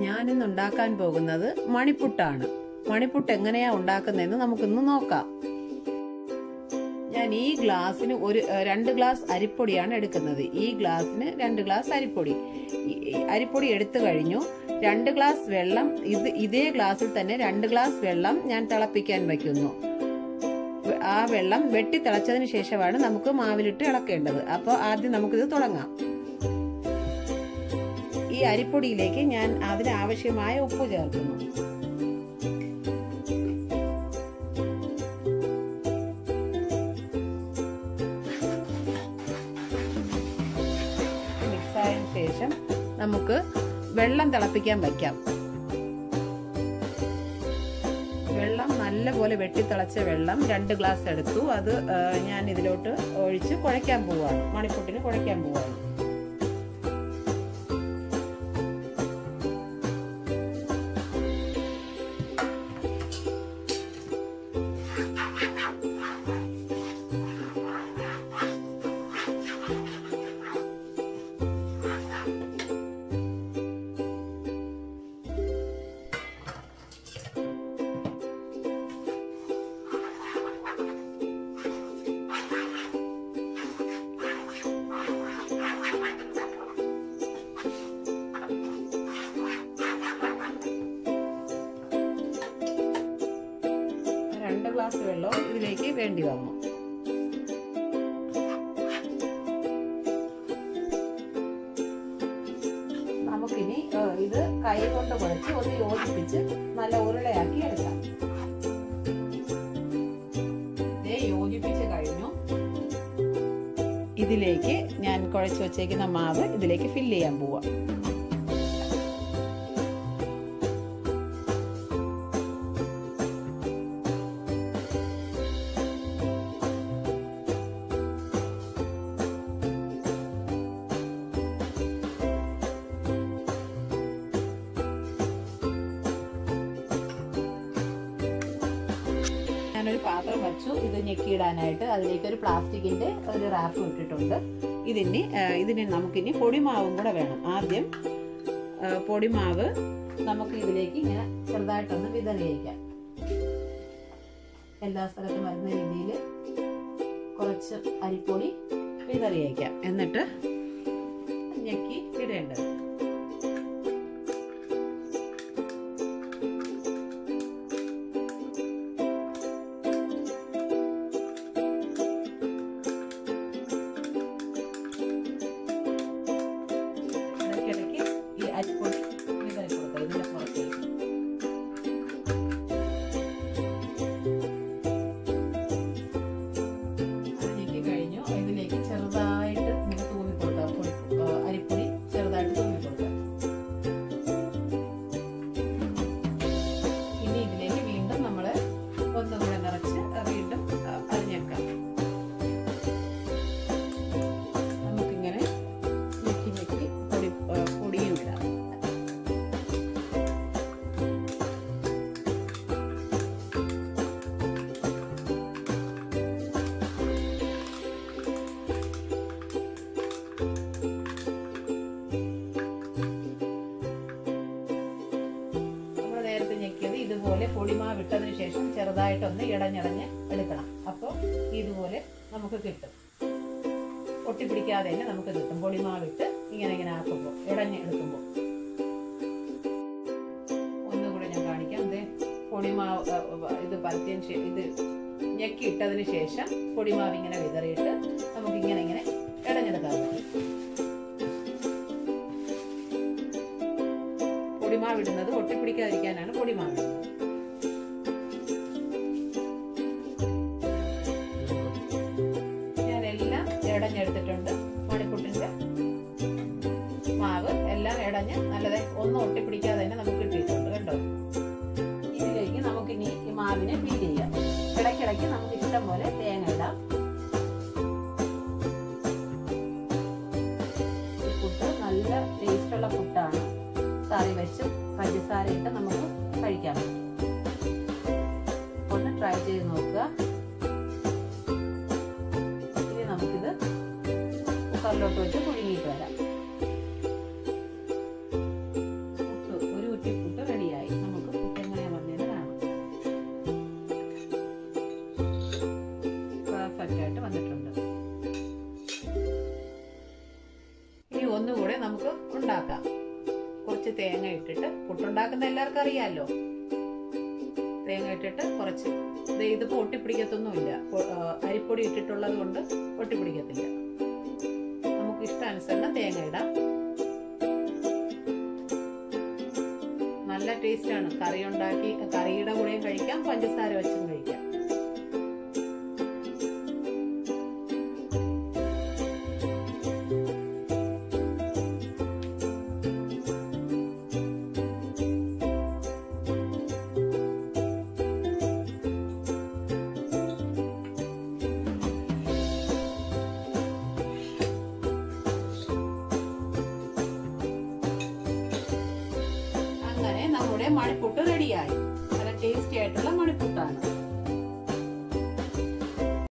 ഞാനിന്ന് ഉണ്ടാക്കാൻ പോകുന്നത് മണിപ്പുട്ടാണ്. മണിപ്പുട്ട് എങ്ങനെയാ ഉണ്ടാക്കുന്നതെന്ന് നമുക്കിന്ന് നോക്കാം. ഞാൻ ഈ ഗ്ലാസ്സിന് ഒരു രണ്ട് ഗ്ലാസ് അരിപ്പൊടിയാണ് എടുക്കുന്നത്. ഈ ഗ്ലാസ്സിന് രണ്ട് ഗ്ലാസ് അരിപ്പൊടി. അരിപ്പൊടി എടുത്തു കഴിഞ്ഞു. രണ്ട് ഗ്ലാസ് വെള്ളം ഇത് ഇതേ ഗ്ലാസ്സിൽ തന്നെ രണ്ട് ഗ്ലാസ് വെള്ളം ഞാൻ തിളപ്പിക്കാൻ വയ്ക്കുന്നു. ആ വെള്ളം വെട്ടി തിളച്ചതിന് ശേഷമാണ് നമുക്ക് മാവിലിട്ട് ഇളക്കേണ്ടത്. അപ്പോൾ ആദ്യം നമുക്കിത് തുടങ്ങാം. ഈ അരിപ്പൊടിയിലേക്ക് ഞാൻ അതിനാവശ്യമായ ഉപ്പ് ചേർക്കുന്നു. മിക്സായതിനു ശേഷം നമുക്ക് വെള്ളം തിളപ്പിക്കാൻ വയ്ക്കാം. വെള്ളം നല്ലപോലെ വെട്ടിത്തിളച്ച വെള്ളം രണ്ട് ഗ്ലാസ് എടുത്തു. അത് ഞാൻ ഇതിലോട്ട് ഒഴിച്ച് കുഴയ്ക്കാൻ പോവാണ്. മണിക്കൂട്ടിന് കുഴയ്ക്കാൻ പോവാണ്. ഗ്ലാസ് വെള്ളം ഇതിലേക്ക് വേണ്ടി വന്നു. നമുക്കിനി ഇത് കൈ കൊണ്ട് കുഴച്ച് ഒന്ന് യോജിപ്പിച്ച് നല്ല ഉരുളയാക്കി എടുക്കാം. ഇതിലേക്ക് ഞാൻ കുഴച്ച് വെച്ചേക്കുന്ന മാവ് ഇതിലേക്ക് ഫില്ല് ചെയ്യാൻ പോവാം. ഞാനൊരു പാത്രം വെച്ചു. ഇത് ഞെക്കിയിടാനായിട്ട് അതിലേക്ക് ഒരു പ്ലാസ്റ്റിക്കിന്റെ ഒരു റാപ്പ് ഇട്ടിട്ടുണ്ട്. ഇതിന് ഇതിന് നമുക്കിനി പൊടിമാവും കൂടെ വേണം. ആദ്യം പൊടിമാവ് നമുക്ക് ഇതിലേക്ക് ഇങ്ങനെ ചെറുതായിട്ടൊന്ന് വിതറിയിക്കാം. എല്ലാ സ്ഥലത്തും വരുന്ന രീതിയിൽ കുറച്ച് അരിപ്പൊടി വിതറിയേക്കാം. എന്നിട്ട് ഞെക്കി ഇടേണ്ടത്. ഈ അരിപ്പൊടി നേരത്തെ ഞെക്കിയത് ഇതുപോലെ പൊടിമാവ് ഇട്ടതിന് ശേഷം ചെറുതായിട്ടൊന്ന് ഇടഞ്ഞിടഞ്ഞ് എടുക്കണം. അപ്പോൾ ഇതുപോലെ നമുക്ക് കിട്ടും. ഒട്ടിപ്പിടിക്കാതെ തന്നെ നമുക്ക് കിട്ടും. പൊടിമാവിട്ട് ഇങ്ങനെ ഇങ്ങനെ ആക്കുമ്പോൾ ഇടഞ്ഞ് എടുക്കുമ്പോൾ. ഒന്നുകൂടെ ഞാൻ കാണിക്കാം. ദേ പൊടിമാവ് ഇത് പരത്തിയതിന് ഇത് ഞെക്കി ഇട്ടതിന് ശേഷം പൊടിമാവ് ഇങ്ങനെ വിതറിയിട്ട് ഇടഞ്ഞെടുത്തിട്ടുണ്ട് മണിക്കൂട്ടിന്റെ മാവ് എല്ലാം ഇടഞ്ഞ് നല്ലത് ഒന്നും ഒട്ടിപ്പിടിക്കാതെ തന്നെ നമുക്ക് കിട്ടിയിട്ടുണ്ട് കേട്ടോ ഇതിലേക്ക് നമുക്ക് ഇനി ഈ മാവിനെ ഫീൽ ചെയ്യാം. ഇടയ്ക്കിടയ്ക്ക് നമുക്ക് ഇഷ്ടം പോലെ തേങ്ങ ഇടാം. ഈ പുട്ട് നല്ല ടേസ്റ്റുള്ള പുട്ടാണ്. കറി വെച്ച് പഞ്ചസാര ഇട്ട് നമുക്ക് കഴിക്കാം. ഒന്ന് ട്രൈ ചെയ്ത് നോക്കുക. കുക്കറിലോട്ട് വെച്ച് പുഴുങ്ങിയിട്ട് വരാം. ഒരു റെഡിയായി. നമുക്ക് ആയിട്ട് വന്നിട്ടുണ്ട്. കുറച്ച് തേങ്ങ ഇട്ടിട്ട് പുട്ടുണ്ടാക്കുന്ന എല്ലാവർക്കും അറിയാമല്ലോ തേങ്ങ ഇട്ടിട്ട് കുറച്ച് ഇത് പൊട്ടിപ്പിടിക്കത്തൊന്നുമില്ല. അരിപ്പൊടി ഇട്ടിട്ടുള്ളത് കൊണ്ട് ഒട്ടിപ്പിടിക്കത്തില്ല ഇഷ്ടാനുസരണം തേങ്ങ ഇടാം. നല്ല ടേസ്റ്റാണ് കറി ഉണ്ടാക്കി കറിയുടെ കൂടെയും കഴിക്കാം പഞ്ചസാര വെച്ചും കഴിക്കാം. അങ്ങനെ നമ്മുടെ മണിപ്പുട്ട് റെഡിയായി നല്ല ടേസ്റ്റി ആയിട്ടുള്ള മണിപ്പുട്ടാണ്